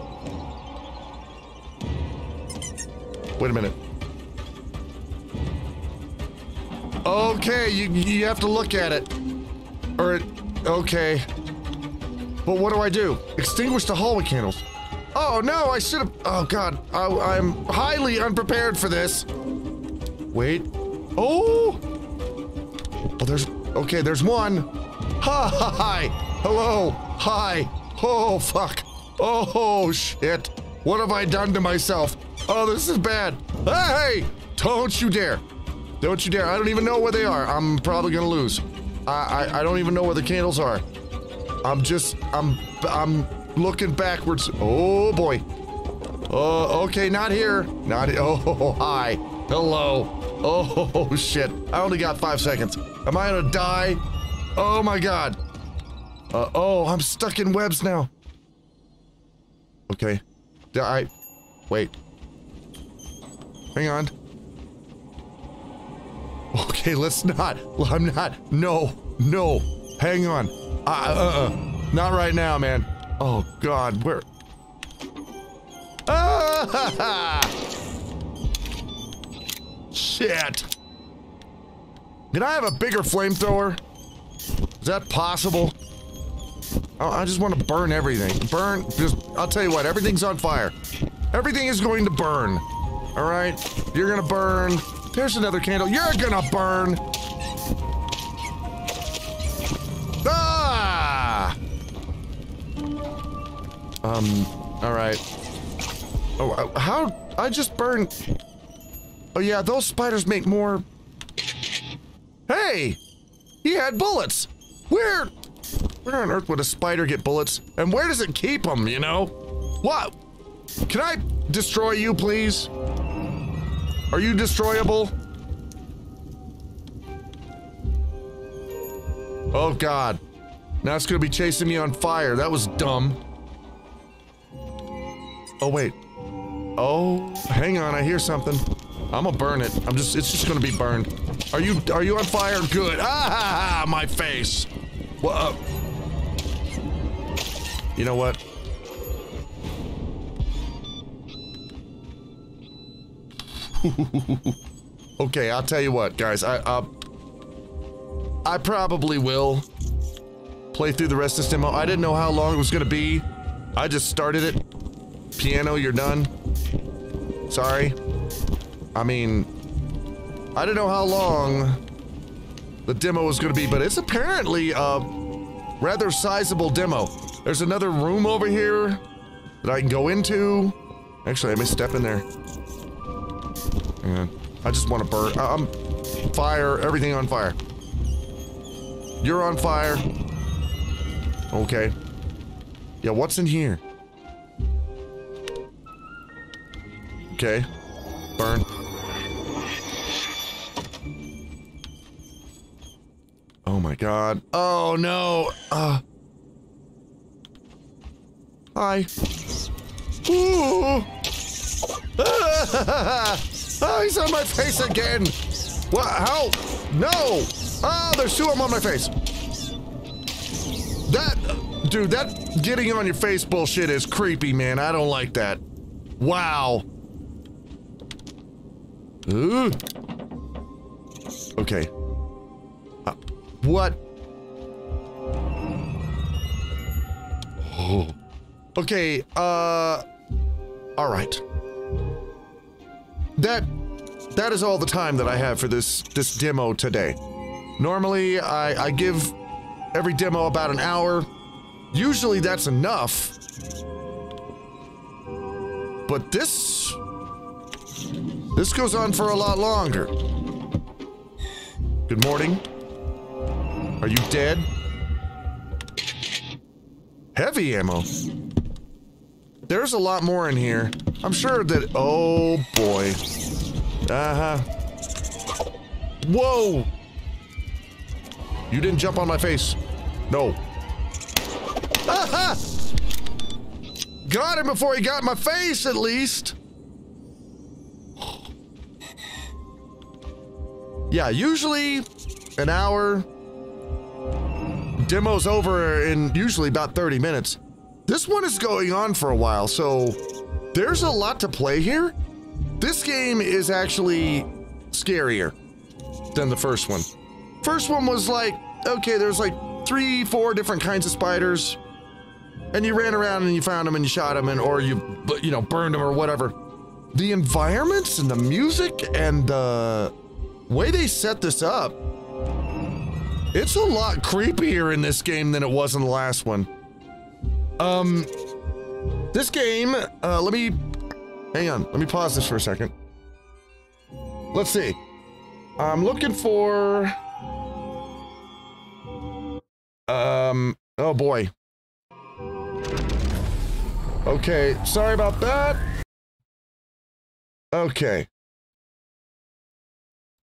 Wait a minute. Okay, you, you have to look at it. Or it... Okay. But what do I do? Extinguish the hallway candles. Oh no, I should have. Oh god, I, I'm highly unprepared for this. Wait. Oh. Oh, there's. Okay, there's one. Hi. Hello. Hi. Oh fuck. Oh shit. What have I done to myself? Oh, this is bad. Hey! Don't you dare. Don't you dare. I don't even know where they are. I'm probably gonna lose. I I, I don't even know where the candles are. I'm just, I'm, I'm looking backwards. Oh boy. Oh, okay, not here. Not, oh, hi. Hello. Oh, shit. I only got five seconds. Am I gonna die? Oh my god. Uh, oh, I'm stuck in webs now. Okay. I, wait. Hang on. Okay, let's not. I'm not. No, no. Hang on. Uh, uh, uh, not right now, man. Oh God, where? Ah! Shit. Can I have a bigger flamethrower? Is that possible? Oh, I just want to burn everything. Burn. Just. I'll tell you what. Everything's on fire. Everything is going to burn. All right. You're gonna burn. There's another candle. You're gonna burn. Ah! Um, alright. Oh, uh, how? I just burned. Oh, yeah, those spiders make more. Hey! He had bullets! Where? Where on earth would a spider get bullets? And where does it keep them, you know? What? Can I destroy you, please? Are you destroyable? Oh god. Now it's gonna be chasing me on fire. That was dumb. Oh wait. Oh, hang on, I hear something. I'm gonna burn it. I'm just it's just gonna be burned. Are you are you on fire? Good. Ah my face. What uh, You know what? okay, I'll tell you what, guys. I uh I probably will play through the rest of this demo. I didn't know how long it was gonna be. I just started it. Piano, you're done. Sorry. I mean, I didn't know how long the demo was gonna be, but it's apparently a rather sizable demo. There's another room over here that I can go into. Actually, I may step in there. Hang. I just want to burn. I'm fire, everything on fire. You're on fire. Okay. Yeah, what's in here? Okay. Burn. Oh my god. Oh no. Uh. Hi. Ooh. oh, he's on my face again. What? How? No. Oh, there's two of them on my face. That, dude, that getting on your face bullshit is creepy, man. I don't like that. Wow. Ooh. Okay. What? Oh. Okay, uh all right. That that is all the time that I have for this this demo today. Normally I I give every demo about an hour. Usually that's enough. But this this goes on for a lot longer. Good morning. Are you dead? Heavy ammo. There's a lot more in here. I'm sure that. Oh boy. Uh huh. Whoa! You didn't jump on my face. No. Aha! Got him before he got my face, at least. Yeah, usually an hour. Demo's over in usually about 30 minutes. This one is going on for a while, so there's a lot to play here. This game is actually scarier than the first one. First one was like, okay, there's like three, four different kinds of spiders, and you ran around and you found them and you shot them, and or you, you know, burned them or whatever. The environments and the music and the way they set this up, it's a lot creepier in this game than it was in the last one. Um, this game, uh, let me, hang on, let me pause this for a second. Let's see. I'm looking for, um, oh boy. Okay, sorry about that. Okay.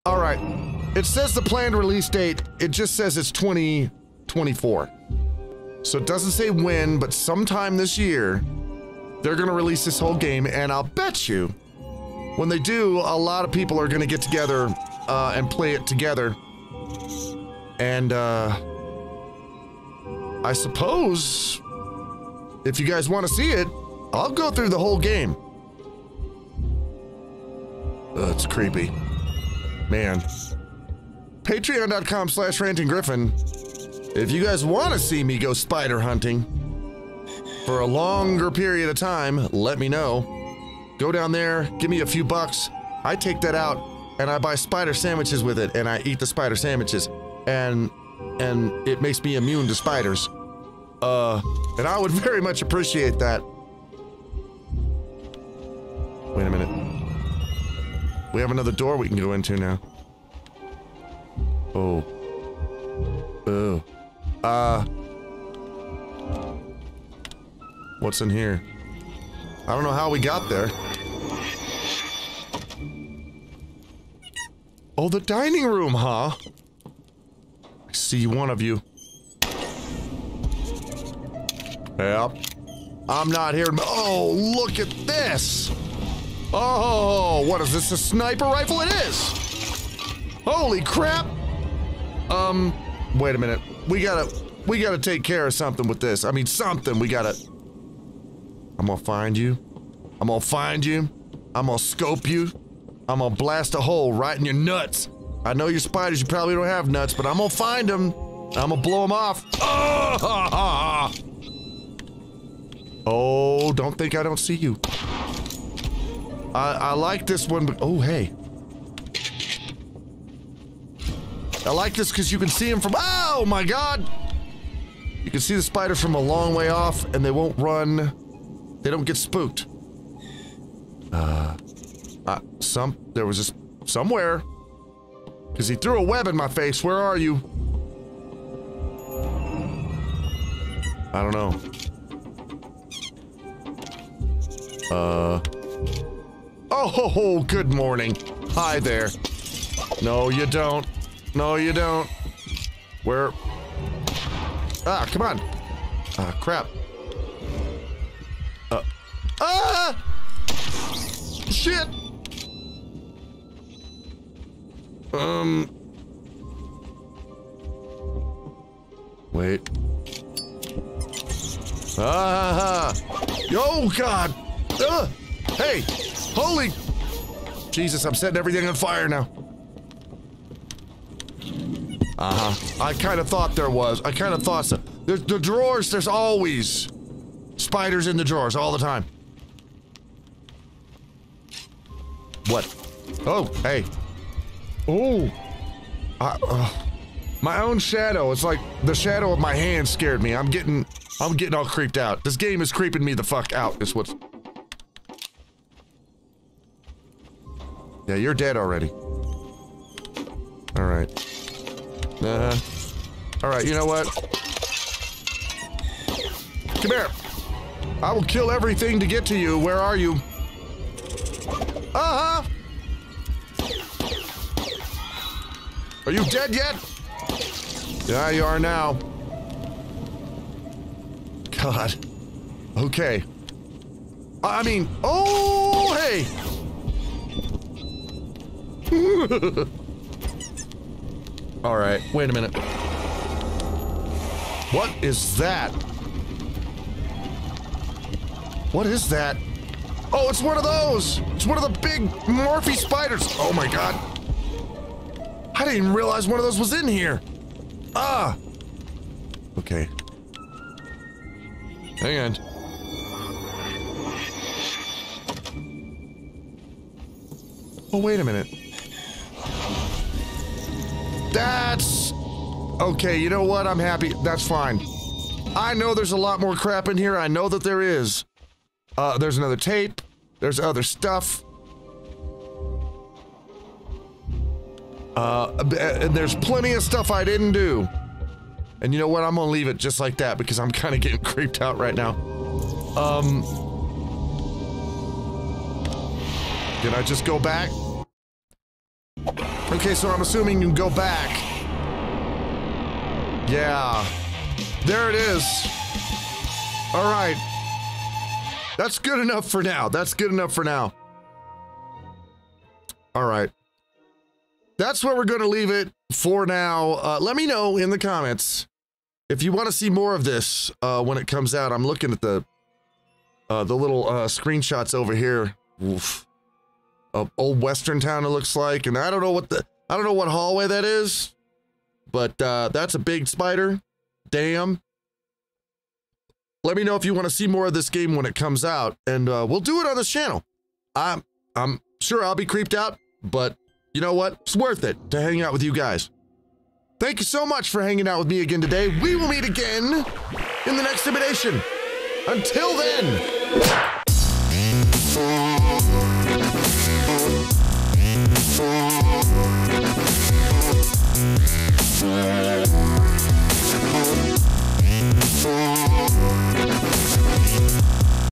All right. It says the planned release date, it just says it's 2024. So it doesn't say when, but sometime this year, they're going to release this whole game, and I'll bet you when they do, a lot of people are going to get together uh, and play it together. And uh, I suppose if you guys want to see it, I'll go through the whole game. Ugh, it's creepy. Man. Patreon.com slash ranting gryphon. If you guys want to see me go spider hunting for a longer period of time, let me know. Go down there, give me a few bucks. I take that out and I buy spider sandwiches with it and I eat the spider sandwiches. And and it makes me immune to spiders. Uh, and I would very much appreciate that. Wait a minute. We have another door we can go into now. Oh. Oh. Uh. What's in here? I don't know how we got there. Oh, the dining room, huh? I see one of you. Yep. I'm not here. Oh, look at this. Oh, what is this? A sniper rifle? It is. Holy crap. Um, wait a minute. We gotta, we gotta take care of something with this. I mean, something. We gotta. I'm gonna find you. I'm gonna find you. I'm gonna scope you. I'm gonna blast a hole right in your nuts. I know you're spiders. You probably don't have nuts, but I'm gonna find them. I'm gonna blow them off. Oh, oh don't think I don't see you. I, I like this one, but oh, hey. I like this because you can see them from, oh my god! You can see the spiders from a long way off and they won't run. They don't get spooked. Uh, uh some, there was just somewhere. Because he threw a web in my face. Where are you? I don't know. Uh. Oh, good morning. Hi there. No, you don't. No, you don't. Where? Ah, come on. Ah, crap. Uh. Ah! Shit! Um. Wait. Ah! Oh, God! Hey! Holy! Jesus, I'm setting everything on fire now. Uh-huh. I kind of thought there was. I kind of thought so. There's the drawers, there's always... spiders in the drawers all the time. What? Oh, hey. Oh. I, uh, my own shadow. It's like the shadow of my hand scared me. I'm getting, I'm getting all creeped out. This game is creeping me the fuck out. Is what's. Yeah, you're dead already. All right. Uh. All right. You know what? Come here. I will kill everything to get to you. Where are you? Uh huh. Are you dead yet? Yeah, you are now. God. Okay. I mean, oh, hey. All right, wait a minute. What is that? What is that? Oh, it's one of those! It's one of the big Morph spiders! Oh my god. I didn't even realize one of those was in here. Ah! Okay. Hang on. Oh, wait a minute. That's... Okay, you know what? I'm happy. That's fine. I know there's a lot more crap in here. I know that there is. Uh, there's another tape. There's other stuff. Uh, and there's plenty of stuff I didn't do. And you know what? I'm gonna leave it just like that because I'm kind of getting creeped out right now. Um. Did I just go back? Okay, so I'm assuming you can go back. Yeah. There it is. All right. That's good enough for now. That's good enough for now. All right. That's where we're going to leave it for now. Uh, let me know in the comments if you want to see more of this uh, when it comes out. I'm looking at the uh, the little uh, screenshots over here. Oof. Of old Western town it looks like, and I don't know what the I don't know what hallway that is, but uh, that's a big spider. Damn. Let me know if you want to see more of this game when it comes out, and uh, we'll do it on this channel. I'm I'm sure I'll be creeped out, but you know what? It's worth it to hang out with you guys. Thank you so much for hanging out with me again today. We will meet again in the next simulation. Until then. Thank